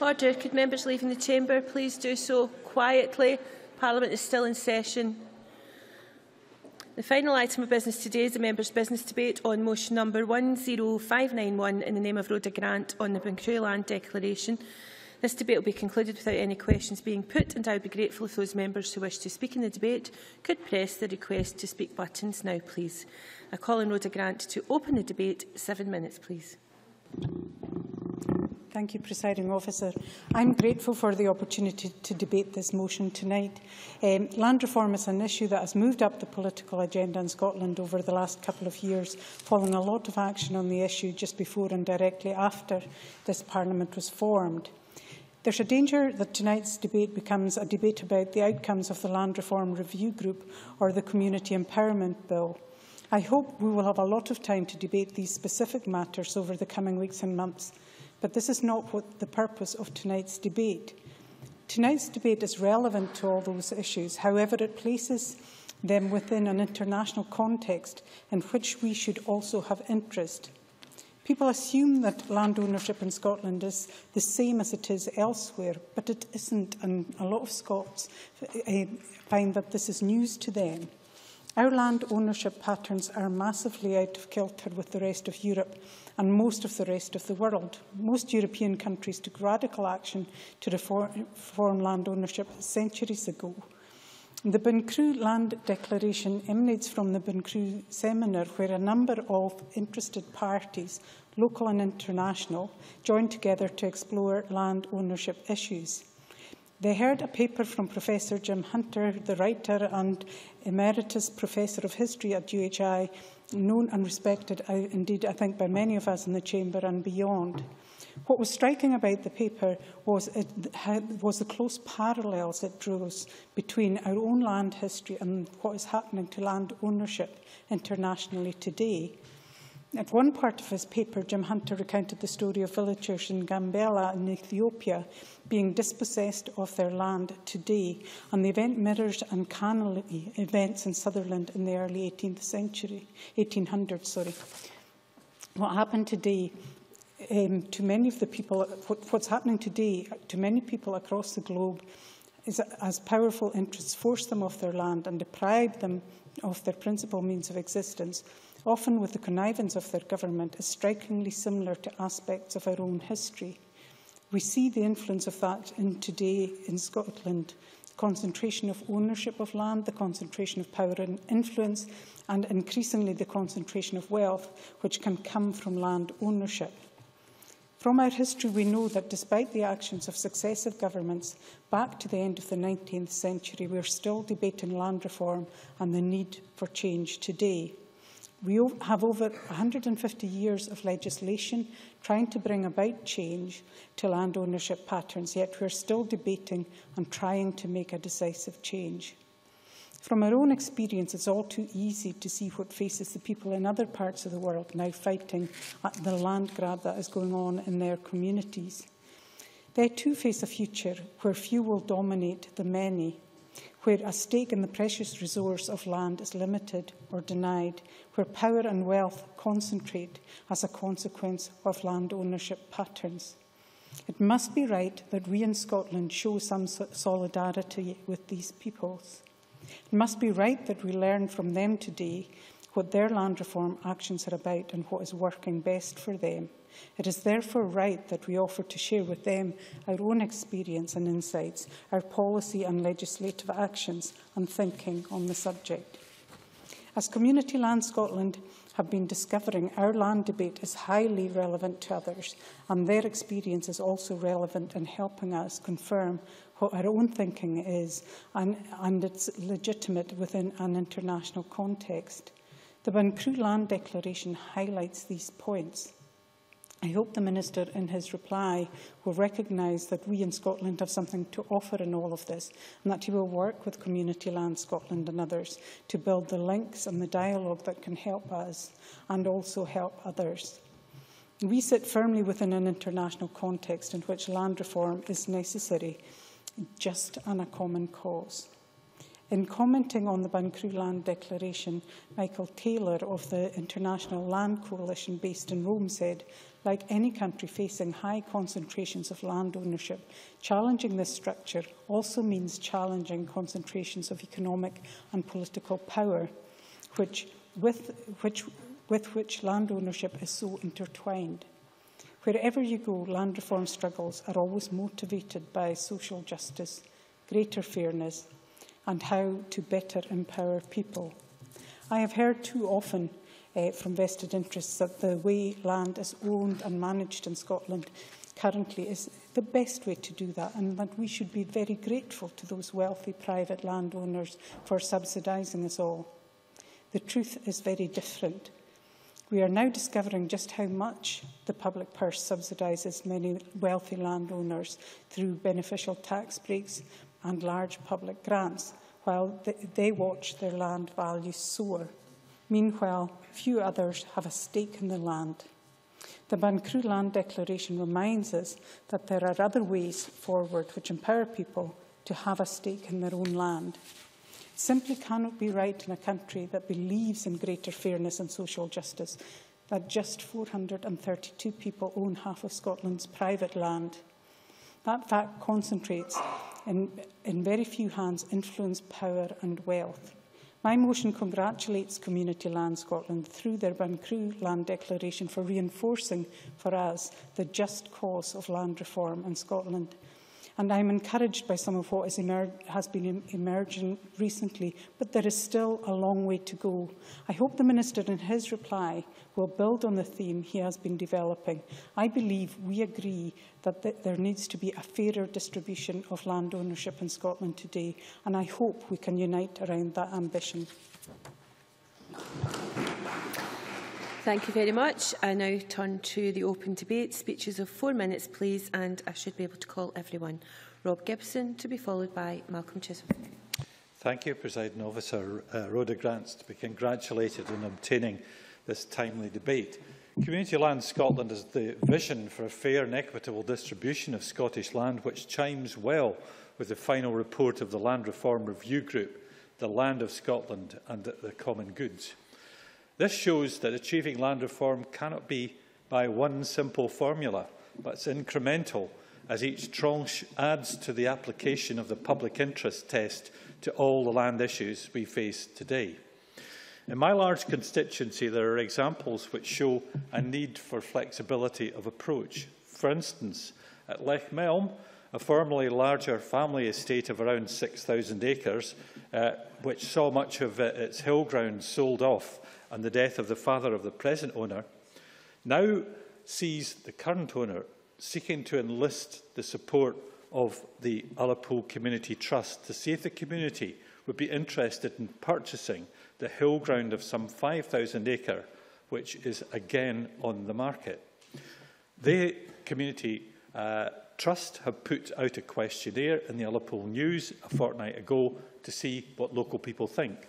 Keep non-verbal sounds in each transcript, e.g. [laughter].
Order. Could members leaving the chamber please do so quietly? Parliament is still in session. The final item of business today is the members' business debate on motion number 10591 in the name of Rhoda Grant on the Bunchrew Land Declaration. This debate will be concluded without any questions being put and I would be grateful if those members who wish to speak in the debate could press the request to speak buttons now, please. I call on Rhoda Grant to open the debate. Seven minutes, please. Thank you, Presiding Officer. I'm grateful for the opportunity to debate this motion tonight. Um, land reform is an issue that has moved up the political agenda in Scotland over the last couple of years, following a lot of action on the issue just before and directly after this Parliament was formed. There's a danger that tonight's debate becomes a debate about the outcomes of the Land Reform Review Group or the Community Empowerment Bill. I hope we will have a lot of time to debate these specific matters over the coming weeks and months, but this is not what the purpose of tonight's debate. Tonight's debate is relevant to all those issues, however it places them within an international context in which we should also have interest. People assume that land ownership in Scotland is the same as it is elsewhere, but it isn't, and a lot of Scots uh, find that this is news to them. Our land ownership patterns are massively out of kilter with the rest of Europe and most of the rest of the world. Most European countries took radical action to reform, land ownership centuries ago. The Bunchrew Land Declaration emanates from the Bunchrew Seminar, where a number of interested parties, local and international, joined together to explore land ownership issues. They heard a paper from Professor Jim Hunter, the writer and emeritus professor of history at UHI, known and respected, uh, indeed, I think, by many of us in the chamber and beyond. What was striking about the paper was, it had, was the close parallels it draws between our own land history and what is happening to land ownership internationally today. At one part of his paper, Jim Hunter recounted the story of villagers in Gambela in Ethiopia being dispossessed of their land today, and the event mirrors uncannily events in Sutherland in the early 18th century, 1800s. Sorry. What happened today um, to many of the people, what, what's happening today to many people across the globe is as powerful interests force them off their land and deprive them of their principal means of existence, often with the connivance of their government, is strikingly similar to aspects of our own history. We see the influence of that in today in Scotland, the concentration of ownership of land, the concentration of power and influence, and increasingly the concentration of wealth, which can come from land ownership. From our history, we know that despite the actions of successive governments back to the end of the 19th century, we are still debating land reform and the need for change today. We have over 150 years of legislation trying to bring about change to land ownership patterns, yet we are still debating and trying to make a decisive change. From our own experience, it's all too easy to see what faces the people in other parts of the world now fighting at the land grab that is going on in their communities. They too face a future where few will dominate the many, where a stake in the precious resource of land is limited or denied, where power and wealth concentrate as a consequence of land ownership patterns. It must be right that we in Scotland show some solidarity with these peoples. It must be right that we learn from them today what their land reform actions are about and what is working best for them. It is therefore right that we offer to share with them our own experience and insights, our policy and legislative actions and thinking on the subject. As Community Land Scotland have been discovering, our land debate is highly relevant to others, and their experience is also relevant in helping us confirm what our own thinking is, and, and it's legitimate within an international context. The Bunchrew Land Declaration highlights these points. I hope the Minister in his reply will recognise that we in Scotland have something to offer in all of this and that he will work with Community Land Scotland and others to build the links and the dialogue that can help us and also help others. We sit firmly within an international context in which land reform is necessary just and a common cause. In commenting on the Bunchrew Land Declaration, Michael Taylor of the International Land Coalition based in Rome said, like any country facing high concentrations of land ownership, challenging this structure also means challenging concentrations of economic and political power, which, with, which, with which land ownership is so intertwined. Wherever you go, land reform struggles are always motivated by social justice, greater fairness and how to better empower people. I have heard too often uh, from vested interests that the way land is owned and managed in Scotland currently is the best way to do that and that we should be very grateful to those wealthy private landowners for subsidising us all. The truth is very different. We are now discovering just how much the public purse subsidises many wealthy landowners through beneficial tax breaks, and large public grants, while they watch their land values soar. Meanwhile, few others have a stake in the land. The Bunchrew Land Declaration reminds us that there are other ways forward which empower people to have a stake in their own land. It simply cannot be right in a country that believes in greater fairness and social justice that just 432 people own half of Scotland's private land. That fact concentrates in, in very few hands influence, power and wealth. My motion congratulates Community Land Scotland through their Bancrew Land Declaration for reinforcing for us the just cause of land reform in Scotland. And I'm encouraged by some of what has been emerging recently, but there is still a long way to go. I hope the Minister in his reply will build on the theme he has been developing. I believe we agree that th there needs to be a fairer distribution of land ownership in Scotland today, and I hope we can unite around that ambition. Thank you very much. I now turn to the open debate. Speeches of four minutes, please, and I should be able to call everyone. Rob Gibson, to be followed by Malcolm Chisholm. Thank you, President Officer. Uh, Rhoda Grants to be congratulated on obtaining this timely debate. Community Land Scotland is the vision for a fair and equitable distribution of Scottish land, which chimes well with the final report of the Land Reform Review Group, the Land of Scotland and the Common Goods. This shows that achieving land reform cannot be by one simple formula, but it's incremental as each tranche adds to the application of the public interest test to all the land issues we face today. In my large constituency, there are examples which show a need for flexibility of approach. For instance, at Leckmelm, a formerly larger family estate of around 6,000 acres, uh, which saw much of uh, its hill ground sold off and the death of the father of the present owner, now sees the current owner seeking to enlist the support of the Ullapool Community Trust to see if the community would be interested in purchasing the hill ground of some 5,000 acre, which is again on the market. The community uh, trust have put out a questionnaire in the Ullapool News a fortnight ago to see what local people think.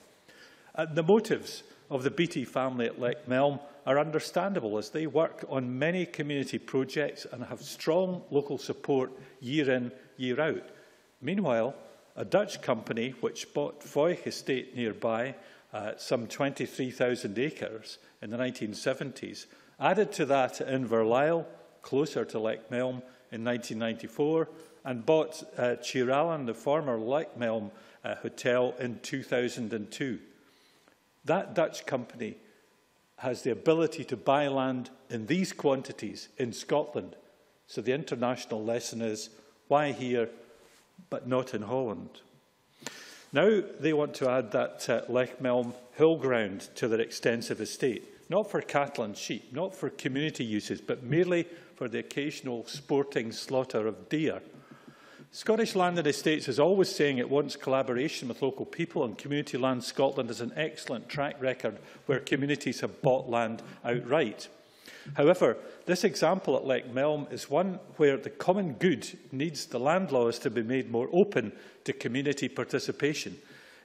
Uh, the motives of the Beattie family at Leckmelm are understandable as they work on many community projects and have strong local support year in, year out. Meanwhile, a Dutch company which bought Foich Estate nearby, uh, some 23,000 acres in the 1970s, added to that at Inverlael, closer to Leckmelm, in 1994, and bought uh, the former Leckmelm uh, hotel, in 2002. That Dutch company has the ability to buy land in these quantities in Scotland. So the international lesson is, why here, but not in Holland? Now they want to add that uh, Leckmelm hill ground to their extensive estate, not for cattle and sheep, not for community uses, but merely for the occasional sporting slaughter of deer. Scottish Land and Estates is always saying it wants collaboration with local people and Community Land Scotland has an excellent track record where communities have bought land outright. However, this example at Leckmelm is one where the common good needs the land laws to be made more open to community participation.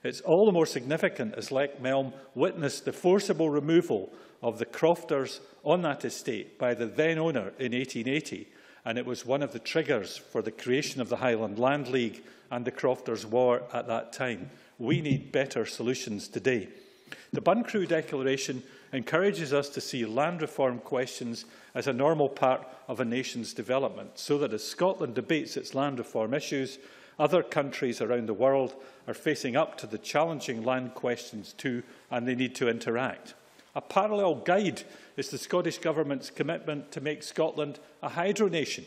It's all the more significant as Leckmelm witnessed the forcible removal of the crofters on that estate by the then owner in 1880 and it was one of the triggers for the creation of the Highland Land League and the Crofters' War at that time, We need better solutions today. The Bunchrew Declaration encourages us to see land reform questions as a normal part of a nation's development, so that as Scotland debates its land reform issues, other countries around the world are facing up to the challenging land questions too, and they need to interact. A parallel guide is the Scottish Government's commitment to make Scotland a hydro nation.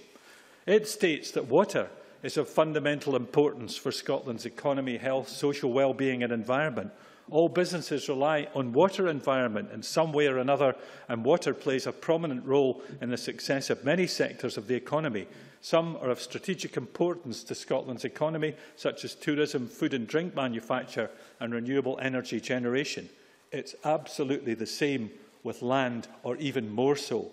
It states that water is of fundamental importance for Scotland's economy, health, social well-being and environment. All businesses rely on water environment in some way or another, and water plays a prominent role in the success of many sectors of the economy. Some are of strategic importance to Scotland's economy, such as tourism, food and drink manufacture and renewable energy generation. It's absolutely the same with land, or even more so.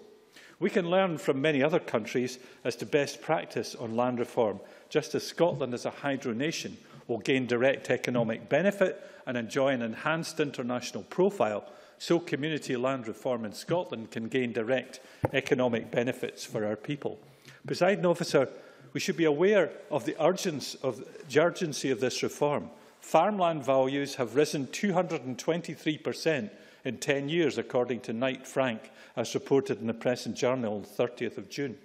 We can learn from many other countries as to best practice on land reform, just as Scotland as a hydro nation will gain direct economic benefit and enjoy an enhanced international profile, so community land reform in Scotland can gain direct economic benefits for our people. Presiding officer, we should be aware of the urgency of, this reform. Farmland values have risen 223% in 10 years, according to Knight Frank, as reported in the Press and Journal on the 30th of June.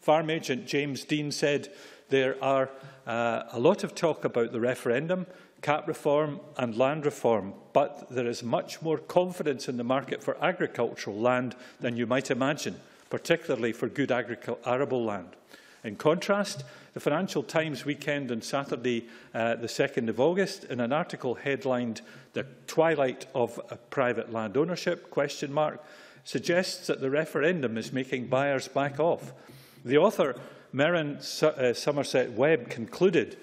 Farm agent James Dean said there are uh, a lot of talk about the referendum, cap reform and land reform, but there is much more confidence in the market for agricultural land than you might imagine, particularly for good arable land. In contrast, the Financial Times weekend on Saturday, uh, the 2nd of August, in an article headlined The Twilight of Private Land Ownership, question mark, suggests that the referendum is making buyers back off. The author, Merryn uh, Somerset Webb, concluded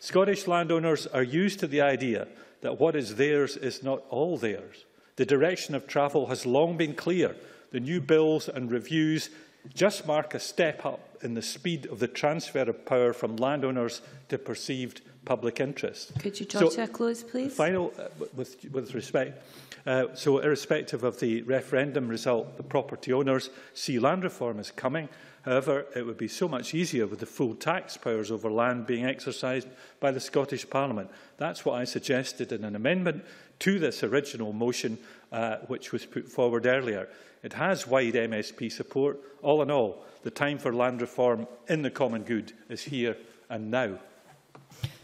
Scottish landowners are used to the idea that what is theirs is not all theirs. The direction of travel has long been clear. The new bills and reviews just mark a step up in the speed of the transfer of power from landowners to perceived public interest. Could you draw so, to a close, please? Final, uh, with, with respect, uh, so irrespective of the referendum result, the property owners see land reform as coming. However, it would be so much easier with the full tax powers over land being exercised by the Scottish Parliament. That's what I suggested in an amendment to this original motion, uh, which was put forward earlier. It has wide MSP support. All in all, the time for land reform in the common good is here and now.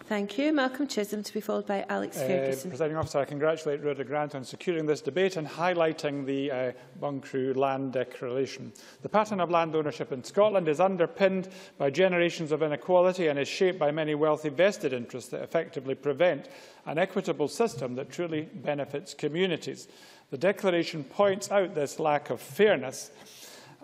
Thank you. Malcolm Chisholm to be followed by Alex uh, Ferguson. Presiding officer, I congratulate Rhoda Grant on securing this debate and highlighting the uh, Bunchrew Land Declaration. The pattern of land ownership in Scotland is underpinned by generations of inequality and is shaped by many wealthy vested interests that effectively prevent an equitable system that truly benefits communities. The Declaration points out this lack of fairness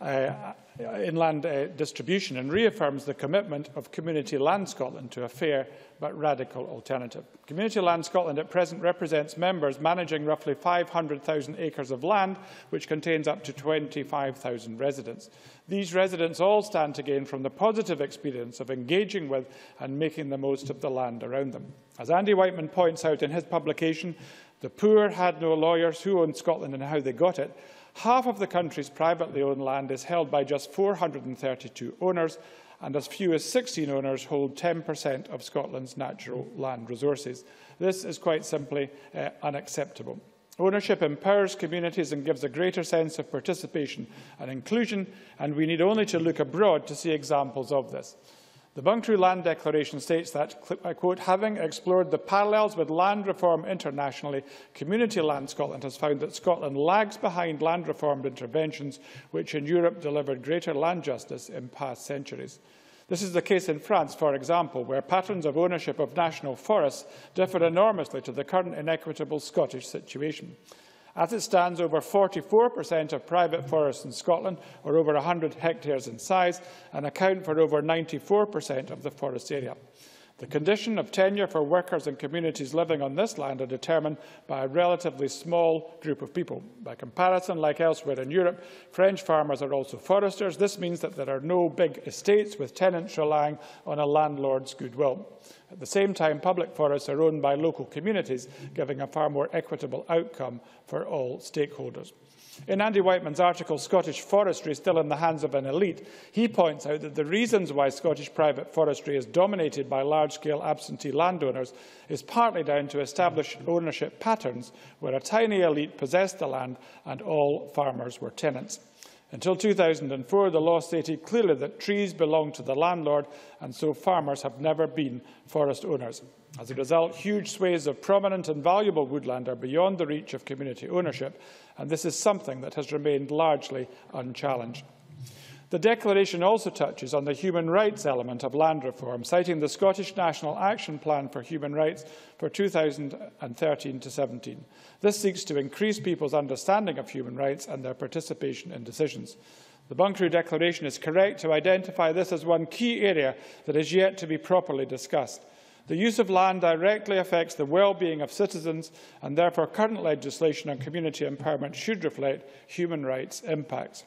uh, in land uh, distribution and reaffirms the commitment of Community Land Scotland to a fair but radical alternative. Community Land Scotland at present represents members managing roughly 500,000 acres of land, which contains up to 25,000 residents. These residents all stand to gain from the positive experience of engaging with and making the most of the land around them. As Andy Wightman points out in his publication, The Poor Had No Lawyers, Who Owned Scotland and How They Got It, half of the country's privately owned land is held by just 432 owners, and as few as 16 owners hold 10% of Scotland's natural land resources. This is quite simply uh, unacceptable. Ownership empowers communities and gives a greater sense of participation and inclusion, and we need only to look abroad to see examples of this. The Bunchrew Land Declaration states that, I quote, having explored the parallels with land reform internationally, Community Land Scotland has found that Scotland lags behind land reform interventions which in Europe delivered greater land justice in past centuries. This is the case in France, for example, where patterns of ownership of national forests differ enormously to the current inequitable Scottish situation. As it stands, over 44% of private forests in Scotland are over 100 hectares in size and account for over 94% of the forest area. The condition of tenure for workers and communities living on this land are determined by a relatively small group of people. By comparison, like elsewhere in Europe, French farmers are also foresters. This means that there are no big estates with tenants relying on a landlord's goodwill. At the same time, public forests are owned by local communities, giving a far more equitable outcome for all stakeholders. In Andy Wightman's article, Scottish Forestry Still in the Hands of an Elite, he points out that the reasons why Scottish private forestry is dominated by large-scale absentee landowners is partly down to established ownership patterns where a tiny elite possessed the land and all farmers were tenants. Until 2004, the law stated clearly that trees belong to the landlord, and so farmers have never been forest owners. As a result, huge swathes of prominent and valuable woodland are beyond the reach of community ownership, and this is something that has remained largely unchallenged. The declaration also touches on the human rights element of land reform, citing the Scottish National Action Plan for Human Rights for 2013 to 17. This seeks to increase people's understanding of human rights and their participation in decisions. The Bunchrew Declaration is correct to identify this as one key area that is yet to be properly discussed. The use of land directly affects the well-being of citizens and therefore current legislation on community empowerment should reflect human rights impacts.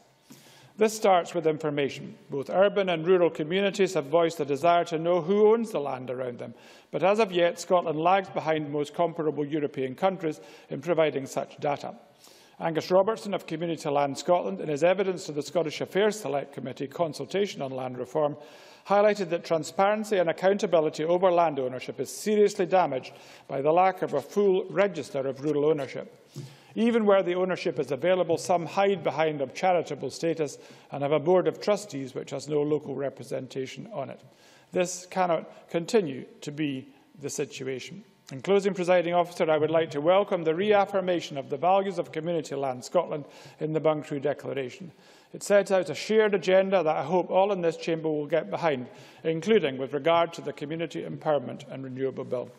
This starts with information. Both urban and rural communities have voiced a desire to know who owns the land around them, but as of yet, Scotland lags behind most comparable European countries in providing such data. Angus Robertson of Community Land Scotland, in his evidence to the Scottish Affairs Select Committee consultation on land reform, highlighted that transparency and accountability over land ownership is seriously damaged by the lack of a full register of rural ownership. Even where the ownership is available, some hide behind a charitable status and have a board of trustees which has no local representation on it. This cannot continue to be the situation. In closing, presiding officer, I would like to welcome the reaffirmation of the values of Community Land Scotland in the Bunchrew Declaration. It sets out a shared agenda that I hope all in this chamber will get behind, including with regard to the Community Empowerment and Renewal Bill.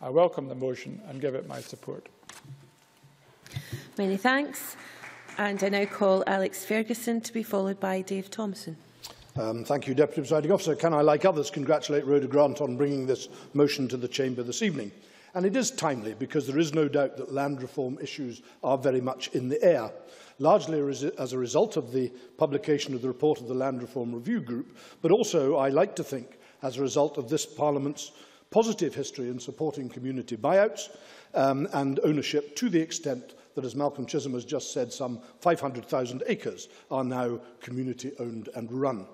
I welcome the motion and give it my support. Many thanks. And I now call Alex Ferguson to be followed by Dave Thompson. Um, thank you, Deputy Presiding Officer. Can I, like others, congratulate Rhoda Grant on bringing this motion to the Chamber this evening? And it is timely because there is no doubt that land reform issues are very much in the air, largely as a result of the publication of the report of the Land Reform Review Group, but also, I like to think, as a result of this Parliament's positive history in supporting community buyouts um, and ownership to the extent that, as Malcolm Chisholm has just said, some 500,000 acres are now community-owned and run.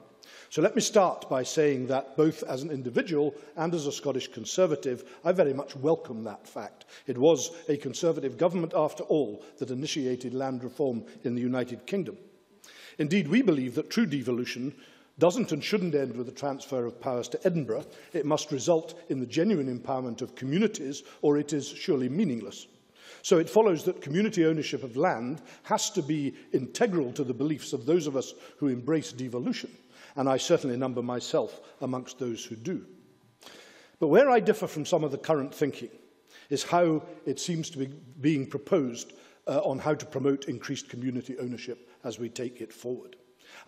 So let me start by saying that both as an individual and as a Scottish Conservative, I very much welcome that fact. It was a Conservative government, after all, that initiated land reform in the United Kingdom. Indeed, we believe that true devolution doesn't and shouldn't end with the transfer of powers to Edinburgh. It must result in the genuine empowerment of communities, or it is surely meaningless. So it follows that community ownership of land has to be integral to the beliefs of those of us who embrace devolution, and I certainly number myself amongst those who do. But where I differ from some of the current thinking is how it seems to be being proposed uh, on how to promote increased community ownership as we take it forward.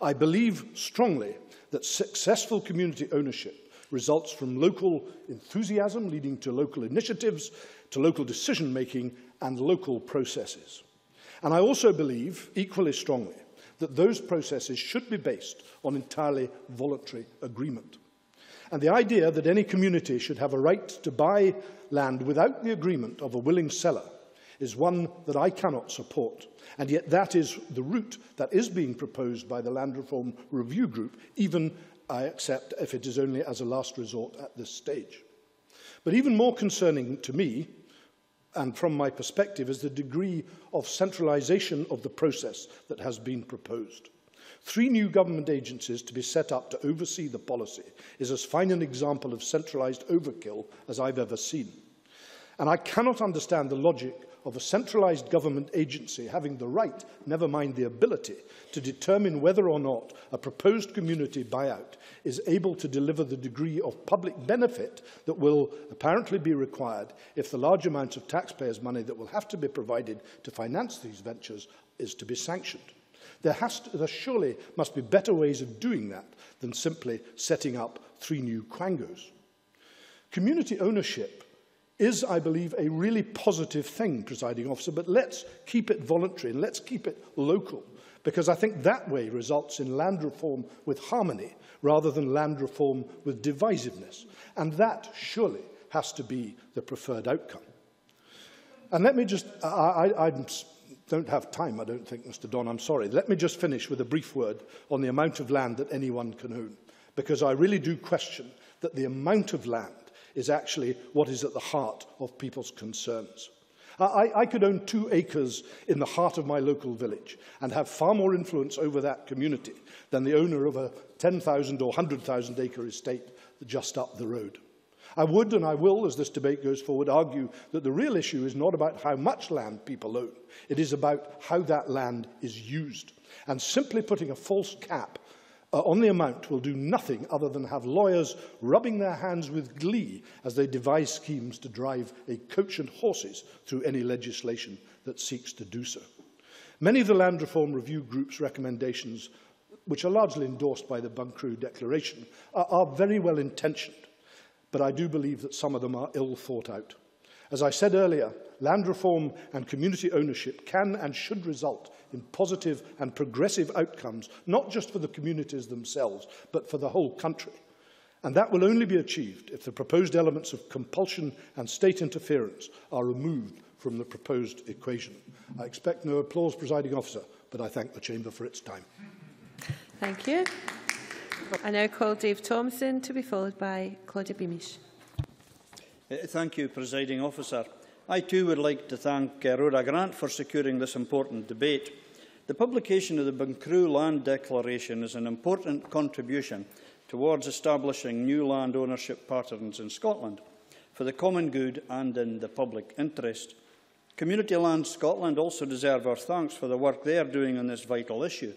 I believe strongly that successful community ownership results from local enthusiasm leading to local initiatives, to local decision making and local processes. And I also believe, equally strongly, that those processes should be based on entirely voluntary agreement. And the idea that any community should have a right to buy land without the agreement of a willing seller is one that I cannot support. And yet that is the route that is being proposed by the Land Reform Review Group, even I accept if it is only as a last resort at this stage. But even more concerning to me and from my perspective is the degree of centralisation of the process that has been proposed. Three new government agencies to be set up to oversee the policy is as fine an example of centralised overkill as I've ever seen. And I cannot understand the logic of a centralised government agency having the right, never mind the ability, to determine whether or not a proposed community buyout is able to deliver the degree of public benefit that will apparently be required if the large amounts of taxpayers' money that will have to be provided to finance these ventures is to be sanctioned. There, has to, there surely must be better ways of doing that than simply setting up three new quangos. Community ownership is, I believe, a really positive thing, presiding officer, but let's keep it voluntary and let's keep it local, because I think that way results in land reform with harmony rather than land reform with divisiveness. And that surely has to be the preferred outcome. And let me just, I, I, I don't have time, I don't think, Mr Don, I'm sorry. Let me just finish with a brief word on the amount of land that anyone can own, because I really do question that the amount of land is actually what is at the heart of people's concerns. I, I could own two acres in the heart of my local village and have far more influence over that community than the owner of a 10,000 or 100,000 acre estate just up the road. I would and I will, as this debate goes forward, argue that the real issue is not about how much land people own. It is about how that land is used. And simply putting a false cap uh, on the amount will do nothing other than have lawyers rubbing their hands with glee as they devise schemes to drive a coach and horses through any legislation that seeks to do so. Many of the Land Reform Review Group's recommendations, which are largely endorsed by the Bunchrew Declaration, are, are very well intentioned, but I do believe that some of them are ill thought out. As I said earlier, land reform and community ownership can and should result in positive and progressive outcomes, not just for the communities themselves, but for the whole country. And that will only be achieved if the proposed elements of compulsion and state interference are removed from the proposed equation. I expect no applause, presiding officer, but I thank the Chamber for its time. Thank you. I now call Dave Thompson to be followed by Claudia Beamish. Uh, thank you, presiding officer. I too would like to thank uh, Rhoda Grant for securing this important debate. The publication of the Bunchrew Land Declaration is an important contribution towards establishing new land ownership patterns in Scotland for the common good and in the public interest. Community Land Scotland also deserve our thanks for the work they are doing on this vital issue.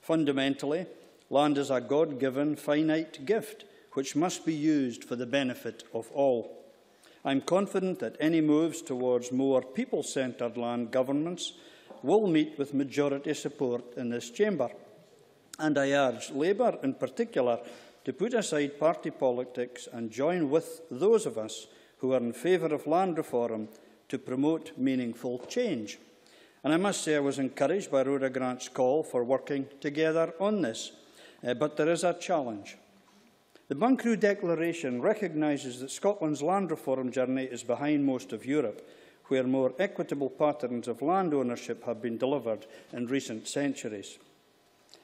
Fundamentally, land is a God-given finite gift which must be used for the benefit of all. I'm confident that any moves towards more people-centred land governance will meet with majority support in this chamber. And I urge Labour in particular to put aside party politics and join with those of us who are in favour of land reform to promote meaningful change. And I must say I was encouraged by Rhoda Grant's call for working together on this. Uh, but there is a challenge. The Bunchrew Declaration recognises that Scotland's land reform journey is behind most of Europe where more equitable patterns of land ownership have been delivered in recent centuries.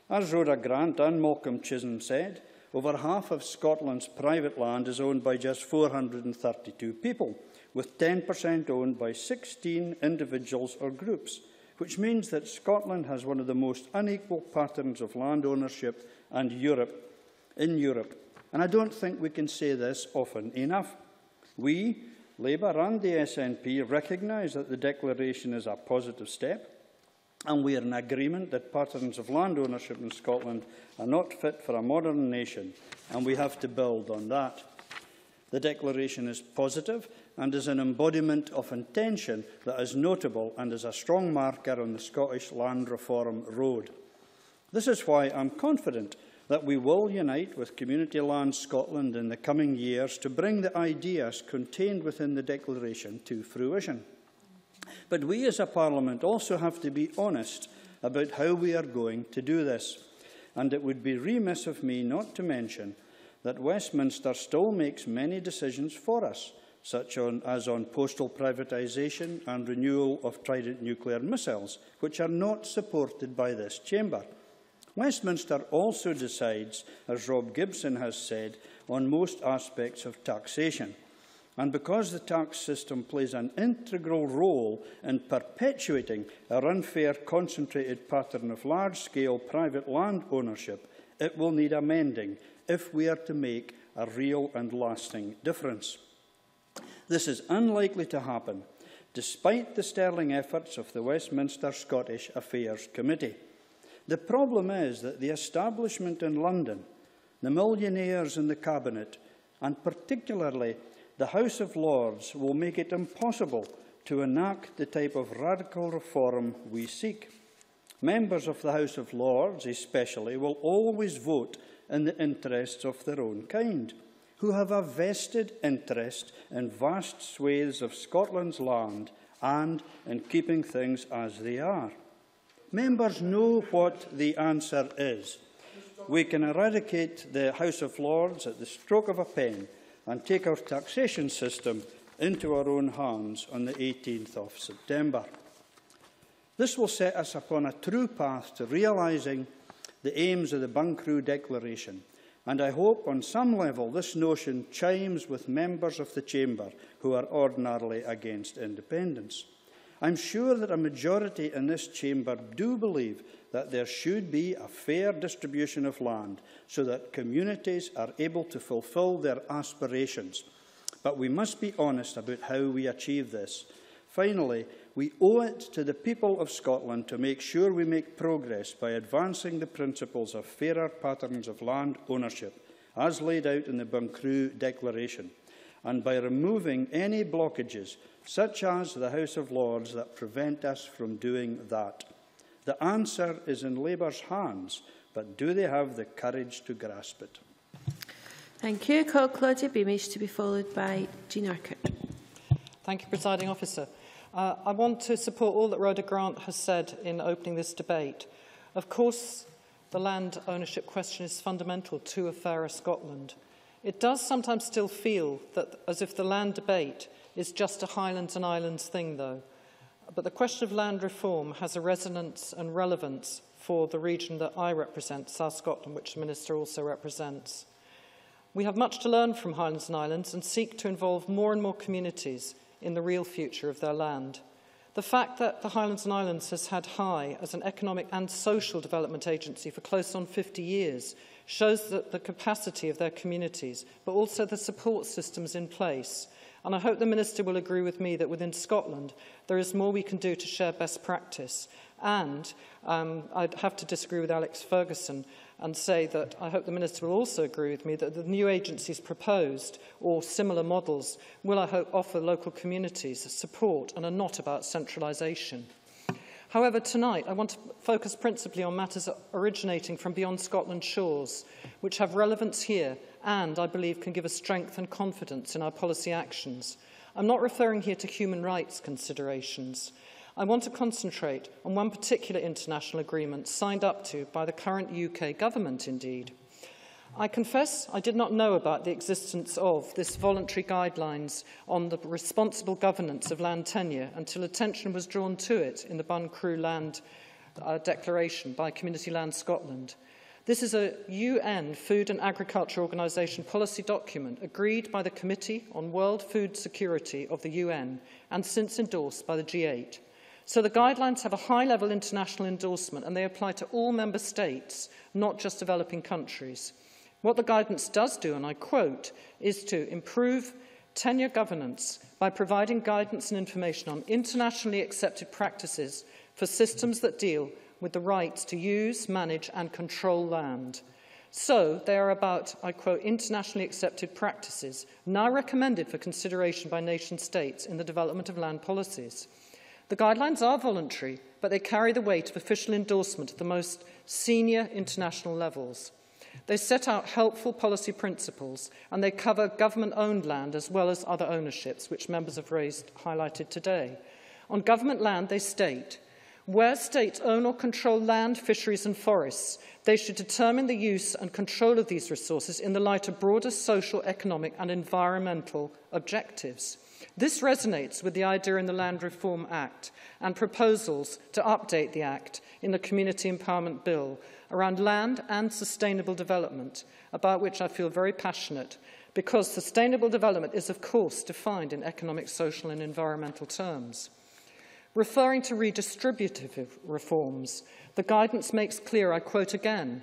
As Rhoda Grant and Malcolm Chisholm said, over half of Scotland's private land is owned by just 432 people, with 10% owned by 16 individuals or groups, which means that Scotland has one of the most unequal patterns of land ownership and Europe, in Europe. And I don't think we can say this often enough. We, Labour and the SNP recognise that the declaration is a positive step and we are in agreement that patterns of land ownership in Scotland are not fit for a modern nation and we have to build on that. The declaration is positive and is an embodiment of intention that is notable and is a strong marker on the Scottish land reform road. This is why I'm confident that we will unite with Community Land Scotland in the coming years to bring the ideas contained within the Declaration to fruition. But we as a Parliament also have to be honest about how we are going to do this. And it would be remiss of me not to mention that Westminster still makes many decisions for us, such on, as on postal privatisation and renewal of Trident nuclear missiles, which are not supported by this chamber. Westminster also decides, as Rob Gibson has said, on most aspects of taxation. And because the tax system plays an integral role in perpetuating our unfair concentrated pattern of large-scale private land ownership, it will need amending if we are to make a real and lasting difference. This is unlikely to happen, despite the sterling efforts of the Westminster Scottish Affairs Committee. The problem is that the establishment in London, the millionaires in the Cabinet, and particularly the House of Lords will make it impossible to enact the type of radical reform we seek. Members of the House of Lords, especially, will always vote in the interests of their own kind. who have a vested interest in vast swathes of Scotland's land and in keeping things as they are. Members know what the answer is. We can eradicate the House of Lords at the stroke of a pen and take our taxation system into our own hands on the 18th of September. This will set us upon a true path to realising the aims of the Bunchrew Declaration, and I hope on some level this notion chimes with members of the Chamber who are ordinarily against independence. I'm sure that a majority in this chamber do believe that there should be a fair distribution of land so that communities are able to fulfil their aspirations. But we must be honest about how we achieve this. Finally, we owe it to the people of Scotland to make sure we make progress by advancing the principles of fairer patterns of land ownership, as laid out in the Bunchrew Declaration, and by removing any blockages such as the House of Lords, that prevent us from doing that? The answer is in Labour's hands, but do they have the courage to grasp it? Thank you. Call Claudia Beamish to be followed by Jean Urquhart. Thank you, Presiding Officer. Uh, I want to support all that Rhoda Grant has said in opening this debate. Of course, the land ownership question is fundamental to a fairer Scotland. It does sometimes still feel that as if the land debate is just a Highlands and Islands thing, though. But the question of land reform has a resonance and relevance for the region that I represent, South Scotland, which the Minister also represents. We have much to learn from Highlands and Islands and seek to involve more and more communities in the real future of their land. The fact that the Highlands and Islands has had high as an economic and social development agency for close on 50 years shows that the capacity of their communities, but also the support systems in place And I hope the Minister will agree with me that within Scotland there is more we can do to share best practice. And um, I'd have to disagree with Alex Ferguson and say that I hope the Minister will also agree with me that the new agencies proposed or similar models will, I hope, offer local communities support and are not about centralisation. However, tonight I want to focus principally on matters originating from beyond Scotland's shores, which have relevance here and, I believe, can give us strength and confidence in our policy actions. I'm not referring here to human rights considerations. I want to concentrate on one particular international agreement signed up to by the current UK government, indeed. I confess I did not know about the existence of this voluntary guidelines on the responsible governance of land tenure until attention was drawn to it in the Bunchrew Land uh, Declaration by Community Land Scotland. This is a UN Food and Agriculture Organization policy document agreed by the Committee on World Food Security of the UN and since endorsed by the G8. So the guidelines have a high-level international endorsement and they apply to all member states, not just developing countries. What the guidance does do, and I quote, is to improve tenure governance by providing guidance and information on internationally accepted practices for systems that deal with the rights to use, manage and control land. So they are about, I quote, internationally accepted practices now recommended for consideration by nation states in the development of land policies. The guidelines are voluntary, but they carry the weight of official endorsement at the most senior international levels. They set out helpful policy principles and they cover government-owned land as well as other ownerships, which members have raised, highlighted today. On government land, they state Where states own or control land, fisheries and forests, they should determine the use and control of these resources in the light of broader social, economic and environmental objectives. This resonates with the idea in the Land Reform Act and proposals to update the Act in the Community Empowerment Bill around land and sustainable development, about which I feel very passionate, because sustainable development is, of course, defined in economic, social and environmental terms. Referring to redistributive reforms, the guidance makes clear, I quote again,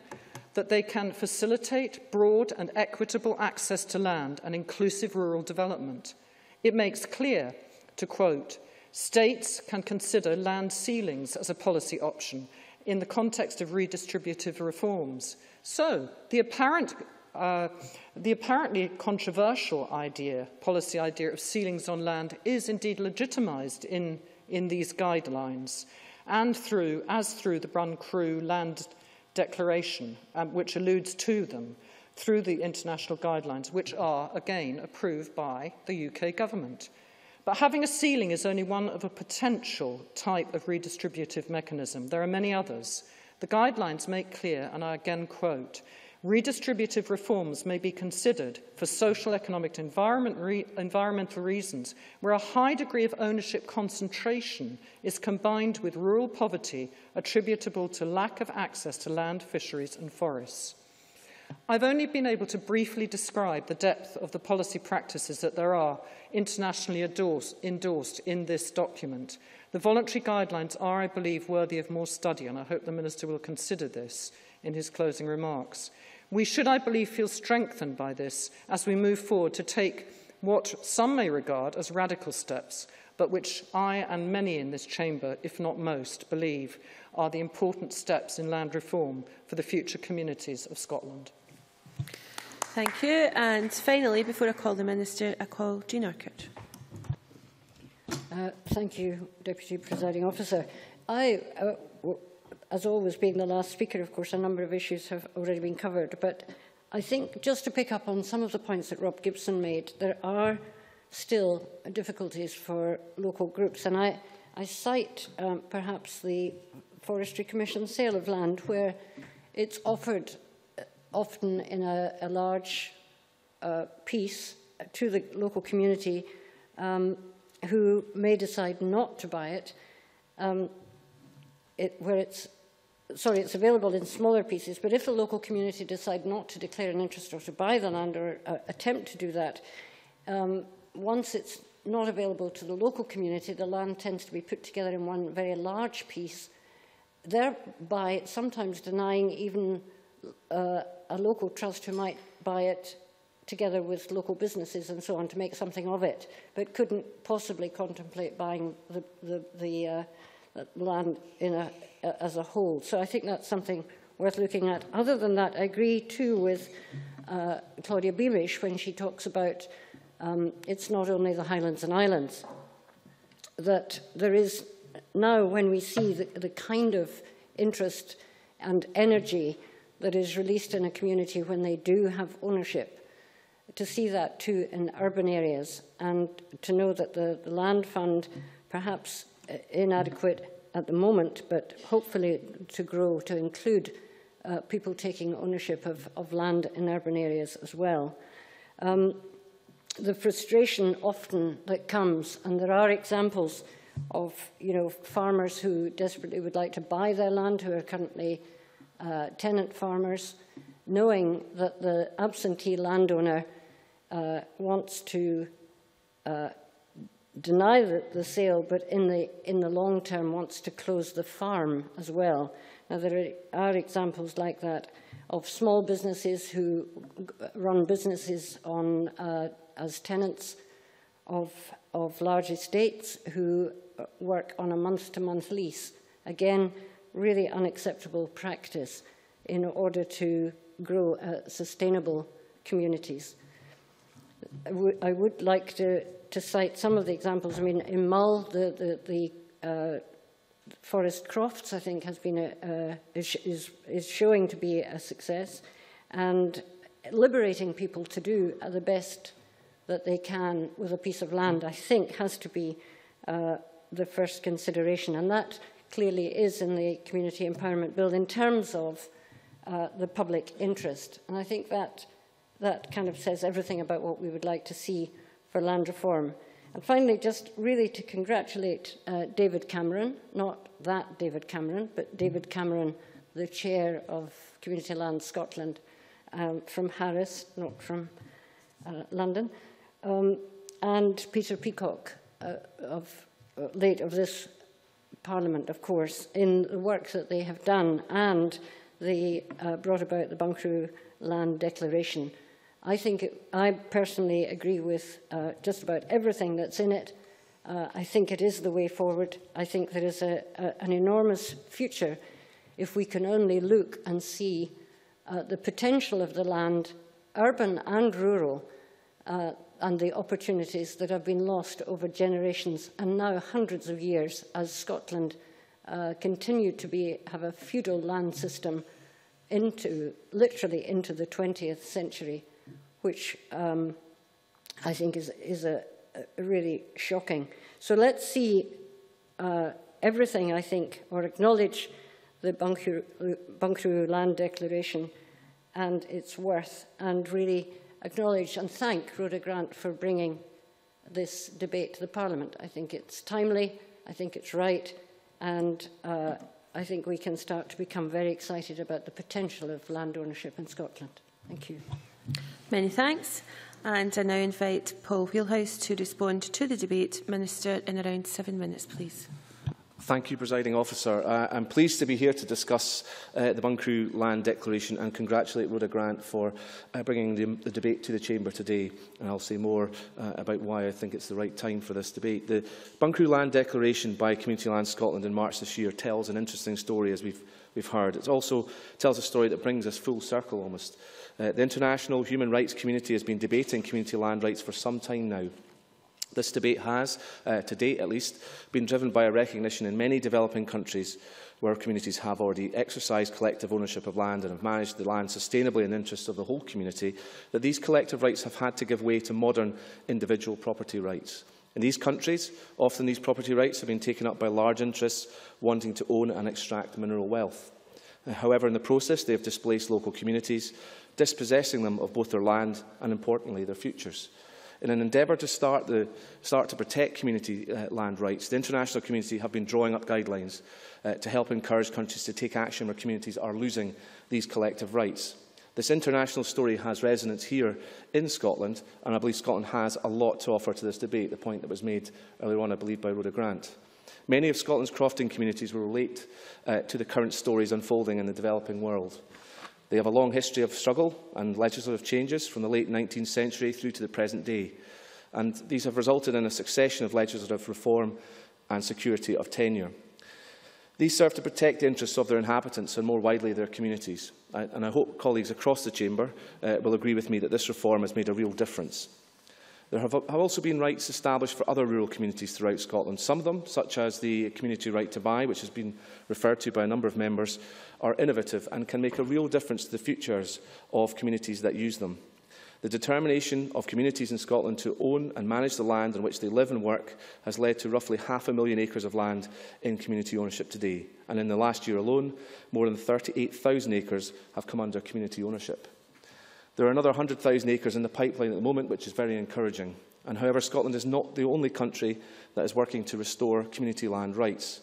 that they can facilitate broad and equitable access to land and inclusive rural development. It makes clear, to quote, states can consider land ceilings as a policy option in the context of redistributive reforms. So, the apparent uh, the apparently controversial idea, policy idea of ceilings on land is indeed legitimised in in these guidelines and through, as through the Brun Crew Land Declaration, um, which alludes to them. Through the international guidelines, which are, again, approved by the UK government. But having a ceiling is only one of a potential type of redistributive mechanism. There are many others. The guidelines make clear, and I again quote, Redistributive reforms may be considered for social, economic and environment re environmental reasons where a high degree of ownership concentration is combined with rural poverty attributable to lack of access to land, fisheries and forests. I've only been able to briefly describe the depth of the policy practices that there are internationally endorsed, in this document. The voluntary guidelines are, I believe, worthy of more study, and I hope the Minister will consider this in his closing remarks. We should, I believe, feel strengthened by this as we move forward to take what some may regard as radical steps, but which I and many in this chamber, if not most, believe are the important steps in land reform for the future communities of Scotland. Thank you. And finally, before I call the Minister, I call Jean Urquhart. Uh, thank you, Deputy Presiding Officer. I, uh, as always, being the last speaker, of course, a number of issues have already been covered. But I think just to pick up on some of the points that Rob Gibson made, there are still difficulties for local groups. And I, I cite um, perhaps the Forestry Commission sale of land, where it's offered uh, often in a, a large uh, piece to the local community um, who may decide not to buy it, um, it where it's sorry, it's available in smaller pieces, but if the local community decide not to declare an interest or to buy the land or uh, attempt to do that, um, once it's not available to the local community, the land tends to be put together in one very large piece thereby sometimes denying even uh, a local trust who might buy it together with local businesses and so on to make something of it, but couldn't possibly contemplate buying the, the, the uh, land in a, as a whole. So I think that's something worth looking at. Other than that, I agree too with uh, Claudia Beamish when she talks about um, it's not only the Highlands and Islands, that there is now when we see the, the kind of interest and energy that is released in a community when they do have ownership, to see that too in urban areas and to know that the, the land fund, perhaps inadequate at the moment, but hopefully to grow to include uh, people taking ownership of, of land in urban areas as well. Um, the frustration often that comes, and there are examples of you know, farmers who desperately would like to buy their land, who are currently uh, tenant farmers, knowing that the absentee landowner uh, wants to uh, deny the, the sale, but in the, in the long term wants to close the farm as well. Now, there are, examples like that of small businesses who run businesses on, uh, as tenants of, of large estates who work on a month-to-month -month lease. Again, really unacceptable practice in order to grow uh, sustainable communities. I would like to to cite some of the examples. I mean, in Mull, the, the, the uh, Forest Crofts, I think, has been a, uh, is, is showing to be a success, and liberating people to do the best that they can with a piece of land, I think, has to be uh, the first consideration. And that clearly is in the Community Empowerment Bill in terms of uh, the public interest. And I think that, that kind of says everything about what we would like to see for land reform. And finally, just really to congratulate uh, David Cameron, not that David Cameron, but David Cameron, the chair of Community Land Scotland um, from Harris, not from uh, London, um, and Peter Peacock uh, of late of this Parliament, of course, in the work that they have done and they uh, brought about the Bunchrew Land Declaration, I think it, I personally agree with uh, just about everything that's in it. Uh, I think it is the way forward. I think there is a, a, an enormous future if we can only look and see uh, the potential of the land, urban and rural, uh, and the opportunities that have been lost over generations and now hundreds of years as Scotland uh, continued to be, have a feudal land system into, literally into the 20th century, which um, I think is, is a, a really shocking. So let's see uh, everything, I think, or acknowledge the Bunchrew Land Declaration and its worth, and really acknowledge and thank Rhoda Grant for bringing this debate to the Parliament. I think it's timely, I think it's right, and uh, I think we can start to become very excited about the potential of land ownership in Scotland. Thank you. Many thanks. And I now invite Paul Wheelhouse to respond to the debate. Minister, in around seven minutes, please. Thank you, Presiding Officer. Uh, I'm pleased to be here to discuss uh, the Bunchrew Land Declaration and congratulate Rhoda Grant for uh, bringing the, the debate to the Chamber today. And I'll say more uh, about why I think it's the right time for this debate. The Bunchrew Land Declaration by Community Land Scotland in March this year tells an interesting story, as we've, we've heard. It also tells a story that brings us full circle almost. Uh, the international human rights community has been debating community land rights for some time now. This debate has, uh, to date at least, been driven by a recognition in many developing countries where communities have already exercised collective ownership of land and have managed the land sustainably in the interests of the whole community, that these collective rights have had to give way to modern individual property rights. In these countries, often these property rights have been taken up by large interests wanting to own and extract mineral wealth. Uh, however, in the process, they have displaced local communities, dispossessing them of both their land and, importantly, their futures. In an endeavour to start, the, start to protect community uh, land rights, the international community have been drawing up guidelines uh, to help encourage countries to take action where communities are losing these collective rights. This international story has resonance here in Scotland, and I believe Scotland has a lot to offer to this debate, the point that was made earlier on, I believe, by Rhoda Grant. Many of Scotland's crofting communities will relate uh, to the current stories unfolding in the developing world. They have a long history of struggle and legislative changes from the late 19th century through to the present day. And these have resulted in a succession of legislative reform and security of tenure. These serve to protect the interests of their inhabitants and more widely their communities. I, and I hope colleagues across the Chamber uh, will agree with me that this reform has made a real difference. There have, also been rights established for other rural communities throughout Scotland. Some of them, such as the community right to buy, which has been referred to by a number of members, are innovative and can make a real difference to the futures of communities that use them. The determination of communities in Scotland to own and manage the land on which they live and work has led to roughly half a million acres of land in community ownership today. And in the last year alone, more than 38,000 acres have come under community ownership. There are another 100,000 acres in the pipeline at the moment, which is very encouraging. And however, Scotland is not the only country that is working to restore community land rights.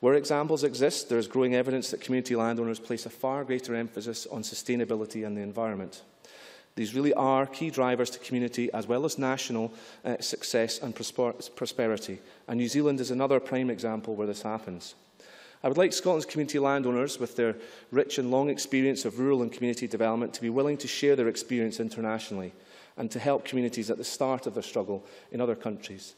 Where examples exist, there is growing evidence that community landowners place a far greater emphasis on sustainability and the environment. These really are key drivers to community as well as national uh, success and prosper prosperity. And New Zealand is another prime example where this happens. I would like Scotland's community landowners, with their rich and long experience of rural and community development, to be willing to share their experience internationally and to help communities at the start of their struggle in other countries.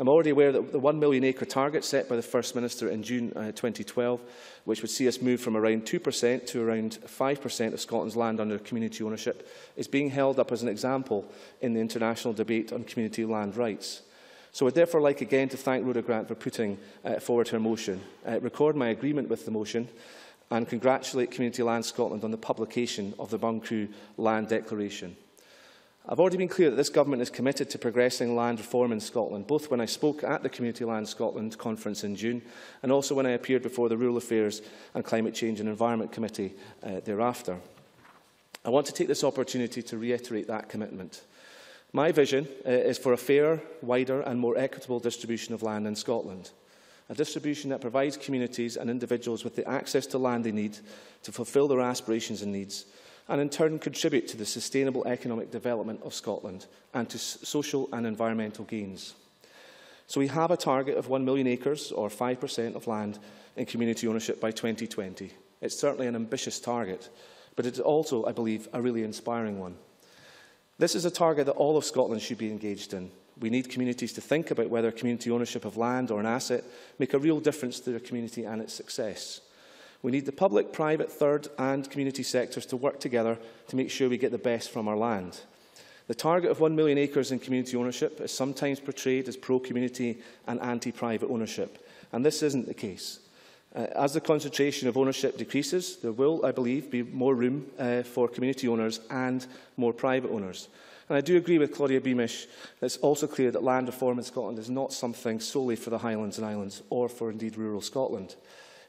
I'm already aware that the 1 million acre target set by the First Minister in June uh, 2012, which would see us move from around 2% to around 5% of Scotland's land under community ownership, is being held up as an example in the international debate on community land rights. So I would therefore like again to thank Rhoda Grant for putting uh, forward her motion, uh, record my agreement with the motion and congratulate Community Land Scotland on the publication of the Bunchrew Land Declaration. I've already been clear that this government is committed to progressing land reform in Scotland, both when I spoke at the Community Land Scotland conference in June and also when I appeared before the Rural Affairs and Climate Change and Environment Committee uh, thereafter. I want to take this opportunity to reiterate that commitment. My vision uh, is for a fairer, wider and more equitable distribution of land in Scotland. A distribution that provides communities and individuals with the access to land they need to fulfil their aspirations and needs and in turn contribute to the sustainable economic development of Scotland and to social and environmental gains. So we have a target of 1 million acres, or 5% of land, in community ownership by 2020. It's certainly an ambitious target, but it's also, I believe, a really inspiring one. This is a target that all of Scotland should be engaged in. We need communities to think about whether community ownership of land or an asset make a real difference to their community and its success. We need the public, private, third and community sectors to work together to make sure we get the best from our land. The target of 1 million acres in community ownership is sometimes portrayed as pro-community and anti-private ownership, and this isn't the case. Uh, as the concentration of ownership decreases, there will, I believe, be more room uh, for community owners and more private owners. And I do agree with Claudia Beamish that it's also clear that land reform in Scotland is not something solely for the Highlands and Islands or for indeed rural Scotland.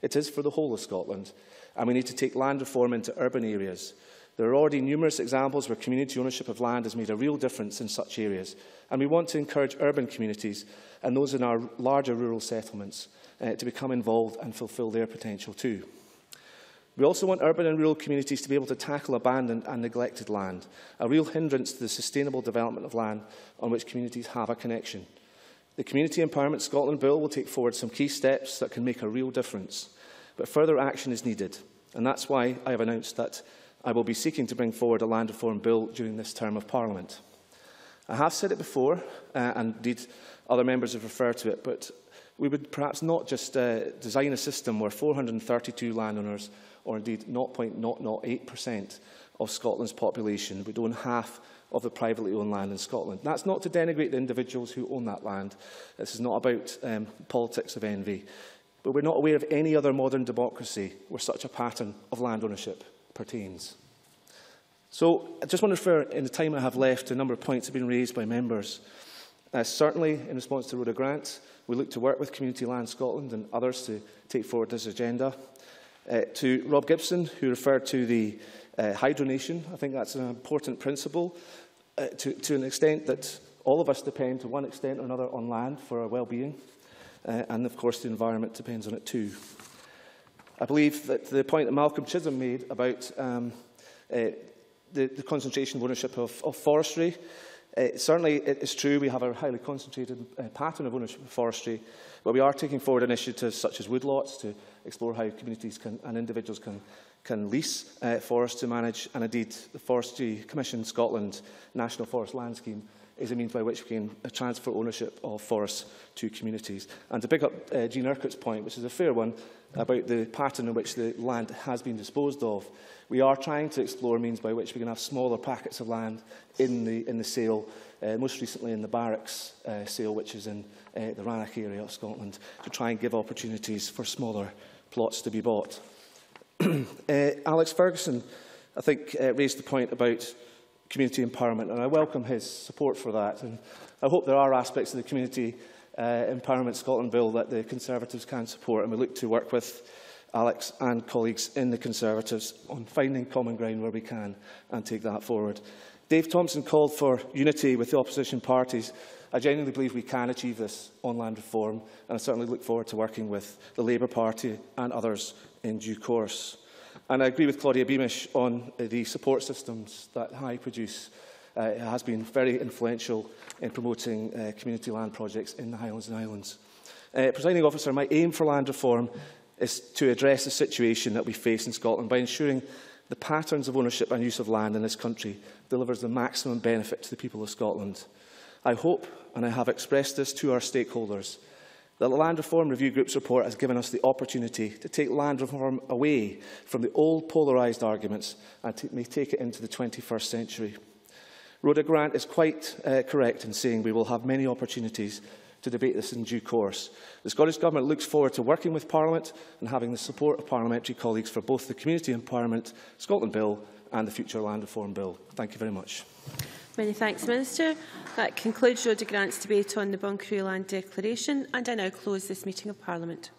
It is for the whole of Scotland, and we need to take land reform into urban areas, There are already numerous examples where community ownership of land has made a real difference in such areas, and we want to encourage urban communities and those in our larger rural settlements uh, to become involved and fulfil their potential too. We also want urban and rural communities to be able to tackle abandoned and neglected land, a real hindrance to the sustainable development of land on which communities have a connection. The Community Empowerment Scotland Bill will take forward some key steps that can make a real difference, but further action is needed, and that's why I have announced that I will be seeking to bring forward a land reform bill during this term of Parliament. I have said it before, uh, and indeed other members have referred to it, but we would perhaps not just uh, design a system where 432 landowners, or indeed 0.008% of Scotland's population, would own half of the privately owned land in Scotland. That's not to denigrate the individuals who own that land. This is not about um, politics of envy. But we're not aware of any other modern democracy where such a pattern of land ownership pertains. So I just want to refer, in the time I have left, to a number of points that have been raised by members. Uh, certainly, in response to Rhoda Grant, we look to work with Community Land Scotland and others to take forward this agenda. Uh, to Rob Gibson, who referred to the uh, hydronation, I think that's an important principle uh, to, to an extent that all of us depend to one extent or another on land for our well-being. Uh, and of course, the environment depends on it too. I believe that the point that Malcolm Chisholm made about um, uh, the, the concentration of ownership of, of forestry, uh, certainly it is true we have a highly concentrated uh, pattern of ownership of forestry, but we are taking forward initiatives such as woodlots to explore how communities can, and individuals can, can lease uh, forests to manage, and indeed the Forestry Commission Scotland National Forest Land Scheme is a means by which we can transfer ownership of forests to communities. And to pick up uh, Jean Urquhart's point, which is a fair one, about the pattern in which the land has been disposed of, we are trying to explore means by which we can have smaller packets of land in the, in the sale, uh, most recently in the barracks uh, sale, which is in uh, the Rannoch area of Scotland, to try and give opportunities for smaller plots to be bought. [clears throat] uh, Alex Ferguson, I think, uh, raised the point about community empowerment, and I welcome his support for that. And I hope there are aspects of the Community uh, Empowerment Scotland Bill that the Conservatives can support, and we look to work with Alex and colleagues in the Conservatives on finding common ground where we can and take that forward. Dave Thompson called for unity with the opposition parties. I genuinely believe we can achieve this on land reform, and I certainly look forward to working with the Labour Party and others in due course. And I agree with Claudia Beamish on uh, the support systems that High produce. Uh, has been very influential in promoting uh, community land projects in the Highlands and Islands. Uh, Presiding officer, my aim for land reform is to address the situation that we face in Scotland by ensuring the patterns of ownership and use of land in this country delivers the maximum benefit to the people of Scotland. I hope, and I have expressed this to our stakeholders, the Land Reform Review Group's report has given us the opportunity to take land reform away from the old polarised arguments and to, may take it into the 21st century. Rhoda Grant is quite uh, correct in saying we will have many opportunities to debate this in due course. The Scottish Government looks forward to working with Parliament and having the support of parliamentary colleagues for both the Community Empowerment Scotland Bill and the Future Land Reform Bill. Thank you very much. Many thanks, Minister. That concludes Rhoda Grant's debate on the Bunkeroo Land Declaration, and I now close this meeting of Parliament.